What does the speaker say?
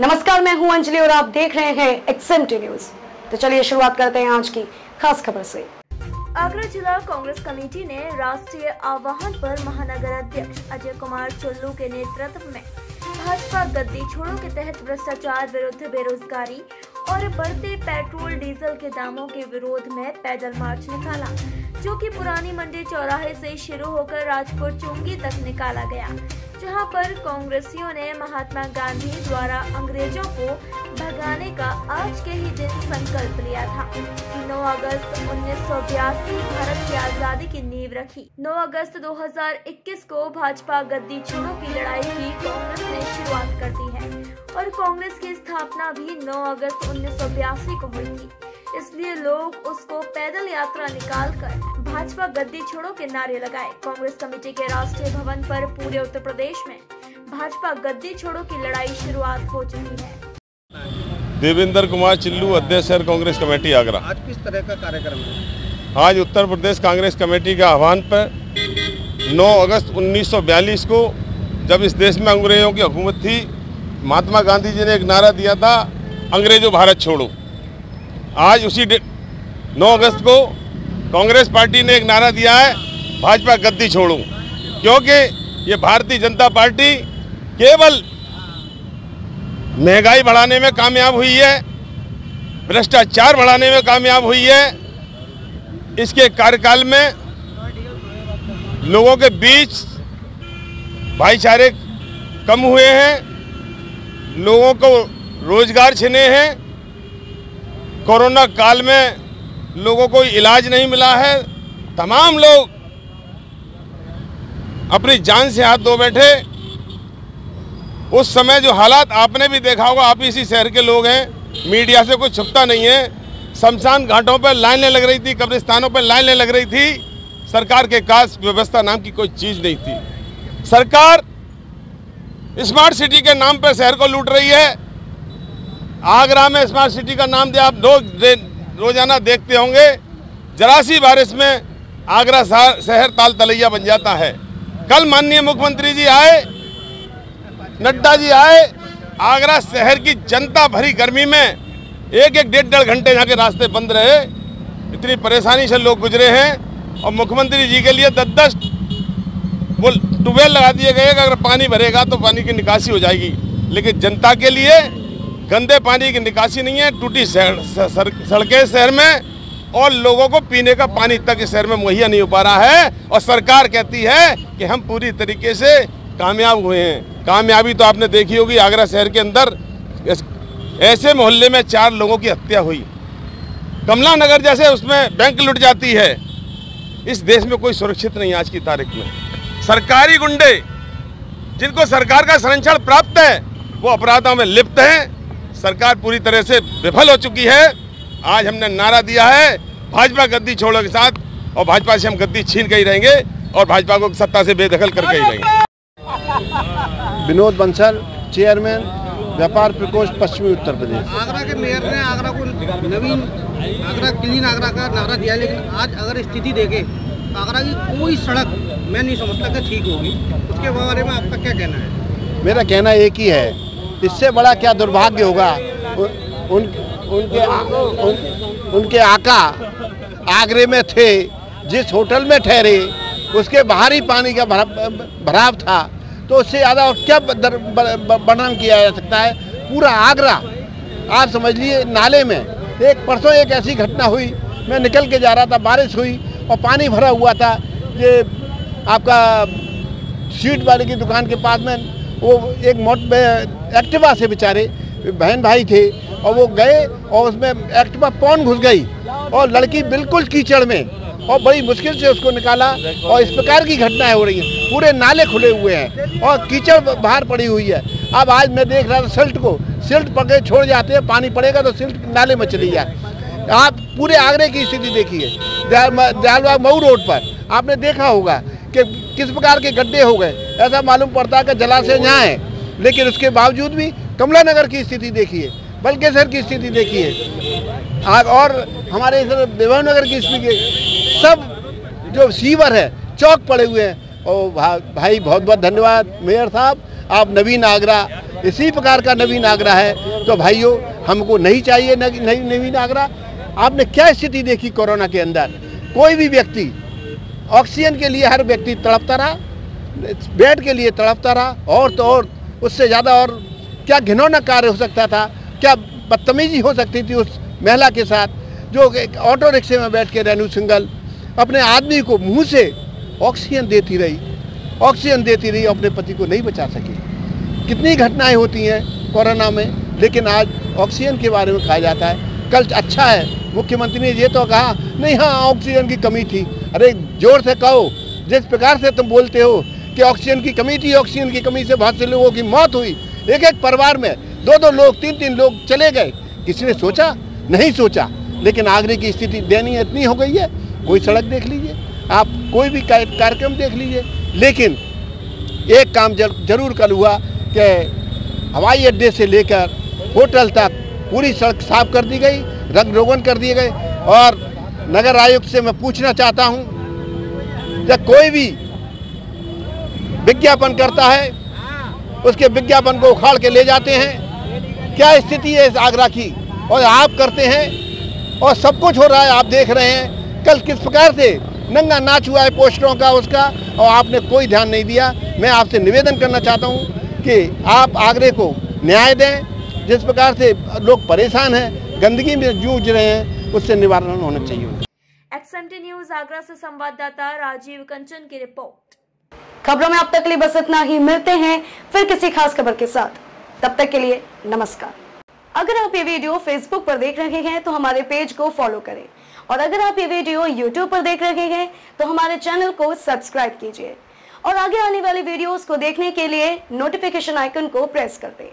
नमस्कार, मैं हूँ अंजलि और आप देख रहे हैं एक्सएमटी न्यूज़ तो चलिए शुरुआत करते हैं आज की खास खबर से। आगरा जिला कांग्रेस कमेटी ने राष्ट्रीय आह्वान पर महानगर अध्यक्ष अजय कुमार चुल्लू के नेतृत्व में भाजपा गद्दी छोड़ो के तहत भ्रष्टाचार विरुद्ध बेरोजगारी और बढ़ते पेट्रोल, डीजल के दामों के विरोध में पैदल मार्च निकाला, जो कि पुरानी मंडी चौराहे से शुरू होकर राजपुर चुंगी तक निकाला गया। जहाँ पर कांग्रेसियों ने महात्मा गांधी द्वारा अंग्रेज़ों को भगाने का आज के ही दिन संकल्प लिया था। कि 9 अगस्त 1982 भारत की आज़ादी की नींव रखी। 9 अगस्त 2021 को भाजपा गद्दी छोड़ो की लड़ाई की कांग्रेस ने शुरुआत कर दी है। और कांग्रेस की स्थापना भी 9 अगस्त उन्नीस सौ बयासी को हुई थी। इसलिए लोग उसको पैदल यात्रा निकालकर भाजपा गद्दी छोड़ो के नारे लगाए। कांग्रेस कमेटी के राष्ट्रीय भवन पर पूरे उत्तर प्रदेश में भाजपा गद्दी छोड़ो की लड़ाई शुरुआत हो चुकी है। देवेंद्र कुमार चिल्लू अध्यक्ष शहर कांग्रेस कमेटी आगरा। आज किस तरह का कार्यक्रम है? आज उत्तर प्रदेश कांग्रेस कमेटी के आह्वान पर 9 अगस्त 1942 को जब इस देश में अंग्रेज़ों की हुकूमत थी महात्मा गांधी जी ने एक नारा दिया था अंग्रेज़ों भारत छोड़ो। आज उसी 9 अगस्त को कांग्रेस पार्टी ने एक नारा दिया है, भाजपा गद्दी छोड़ो। क्योंकि ये भारतीय जनता पार्टी केवल महँगाई बढ़ाने में कामयाब हुई है, भ्रष्टाचार बढ़ाने में कामयाब हुई है, इसके कार्यकाल में लोगों के बीच भाईचारे कम हुए हैं, लोगों को रोज़गार छिने हैं कोरोना काल में लोगों को इलाज नहीं मिला है। तमाम लोग अपनी जान से हाथ धो बैठे। उस समय जो हालात आपने भी देखा होगा, आप इसी शहर के लोग हैं। मीडिया से कोई छुपता नहीं है। शमशान घाटों पर लाइनें लग रही थी, कब्रिस्तानों पर लाइनें लग रही थी। सरकार के काज व्यवस्था नाम की कोई चीज़ नहीं थी। सरकार स्मार्ट सिटी के नाम पर शहर को लूट रही है। आगरा में स्मार्ट सिटी का नाम दिया, आप दे- रोज़ाना देखते होंगे जरा सी बारिश में आगरा शहर ताल तलैया बन जाता है। कल माननीय मुख्यमंत्री जी आए, नड्डा जी आए, आगरा शहर की जनता भरी गर्मी में एक एक डेढ़ डेढ़ घंटे यहाँ के रास्ते बंद रहे। इतनी परेशानी से लोग गुजरे हैं और मुख्यमंत्री जी के लिए दस दस वो ट्यूबवेल लगा दिए गए अगर पानी भरेगा तो पानी की निकासी हो जाएगी। लेकिन जनता के लिए गंदे पानी की निकासी नहीं है, टूटी सड़कें शहर में और लोगों को पीने का पानी तक इस शहर में मुहैया नहीं हो पा रहा है और सरकार कहती है कि हम पूरी तरीके से कामयाब हुए हैं। कामयाबी तो आपने देखी होगी, आगरा शहर के अंदर ऐसे मोहल्ले में चार लोगों की हत्या हुई। कमला नगर जैसे उसमें बैंक लुट जाती है। इस देश में कोई सुरक्षित नहीं आज की तारीख में। सरकारी गुंडे, जिनको सरकार का संरक्षण प्राप्त है, वो अपराधों में लिप्त हैं। सरकार पूरी तरह से विफल हो चुकी है। आज हमने नारा दिया है भाजपा गद्दी छोड़ो के साथ और भाजपा से हम गद्दी छीन के ही रहेंगे और भाजपा को सत्ता से बेदखल करके ही रहेंगे। विनोद बंसल चेयरमैन व्यापार प्रकोष्ठ पश्चिमी उत्तर प्रदेश। आगरा के मेयर ने आगरा को नवीन आगरा क्लीन आगरा का नारा दिया लेकिन आज अगर स्थिति देखें तो आगरा की कोई सड़क मैं नहीं समझता कि ठीक होगी। उसके बारे में आपका क्या कहना है? मेरा कहना एक ही है इससे बड़ा क्या दुर्भाग्य होगा? उन, उनके उन, उनके आका आगरे में थे जिस होटल में ठहरे उसके बाहर ही पानी का भरा- भराव था तो उससे ज़्यादा और क्या वर्णन किया जा सकता है? पूरा आगरा आप समझ लिए नाले में। एक परसों एक ऐसी घटना हुई मैं निकल के जा रहा था बारिश हुई और पानी भरा हुआ था। ये आपका स्वीट वाले की दुकान के पास में वो एक मोट एक्टिवा से बेचारे बहन भाई थे और वो गए और उसमें एक्टिवा पौन घुस गई और लड़की बिल्कुल कीचड़ में और बड़ी मुश्किल से उसको निकाला और इस प्रकार की घटनाएँ हो रही हैं। पूरे नाले खुले हुए हैं और कीचड़ बाहर पड़ी हुई है। अब आज मैं देख रहा था सिल्ट को। सिल्ट पकड़े छोड़ जाते हैं, पानी पड़ेगा तो सिल्ट नाले में चली जाए। आप पूरे आगरे की स्थिति देखिए। दयाल- दयालबाग मऊ रोड पर आपने देखा होगा कि किस प्रकार के गड्ढे हो गए ऐसा मालूम पड़ता है कि जलाशय यहाँ है। लेकिन उसके बावजूद भी कमला नगर की स्थिति देखिए बल्केसर की स्थिति देखिए। और हमारे इधर विभव नगर की स्थिति सब जो सीवर है चौक पड़े हुए हैं। और भा, भाई बहुत बहुत धन्यवाद मेयर साहब आप नवीन आगरा इसी प्रकार का नवीन आगरा है। तो भाइयों हमको नहीं चाहिए नवीन आगरा। आपने क्या स्थिति देखी कोरोना के अंदर? कोई भी व्यक्ति ऑक्सीजन के लिए हर व्यक्ति तड़पता रहा, बेड के लिए तड़पता रहा, और तो और, उससे ज़्यादा और क्या घिनौना कार्य हो सकता था, क्या बदतमीजी हो सकती थी उस महिला के साथ, जो एक ऑटो रिक्शे में बैठ के रेनू सिंगल अपने आदमी को मुँह से ऑक्सीजन देती रही, ऑक्सीजन देती रही, अपने पति को नहीं बचा सकी। कितनी घटनाएँ होती हैं कोरोना में, लेकिन आज ऑक्सीजन के बारे में कहा जाता है। कल अच्छा है, मुख्यमंत्री ने ये तो कहा, नहीं हाँ ऑक्सीजन की कमी थी अरे ज़ोर से कहो, जिस प्रकार से तुम बोलते हो कि ऑक्सीजन की कमी थी ऑक्सीजन की कमी से बहुत से लोगों की मौत हुई। एक एक परिवार में दो दो लोग तीन तीन लोग चले गए। किसी ने सोचा? नहीं सोचा। लेकिन आगरे की स्थिति दयनीय इतनी हो गई है, कोई सड़क देख लीजिए, आप कोई भी कार्यक्रम देख लीजिए। लेकिन एक काम ज़रूर कल हुआ कि हवाई अड्डे से लेकर होटल तक पूरी सड़क साफ़ कर दी गई, रंग रोगन कर दिए गए और नगर आयुक्त से मैं पूछना चाहता हूँ, जब कोई भी विज्ञापन करता है, उसके विज्ञापन को उखाड़ के ले जाते हैं। क्या स्थिति है इस आगरा की? और आप करते हैं, और सब कुछ हो रहा है, आप देख रहे हैं। कल किस प्रकार से नंगा नाच हुआ है पोस्टरों का उसका, और आपने कोई ध्यान नहीं दिया। मैं आपसे निवेदन करना चाहता हूँ कि आप आगरे को न्याय दें, जिस प्रकार से लोग परेशान हैं, गंदगी में जूझ रहे हैं उससे निवारण होना चाहिए। एक्सएमटी न्यूज़ आगरा से संवाददाता राजीव कंचन की रिपोर्ट। खबरों में अब तक लिए बस इतना ही। मिलते हैं फिर किसी खास खबर के साथ। तब तक के लिए नमस्कार। अगर आप ये वीडियो फेसबुक पर देख रहे हैं तो हमारे पेज को फॉलो करें। और अगर आप ये वीडियो यूट्यूब पर देख रहे हैं तो हमारे चैनल को सब्सक्राइब कीजिए। और आगे आने वाली वीडियोस को देखने के लिए नोटिफिकेशन आइकन को प्रेस कर दें।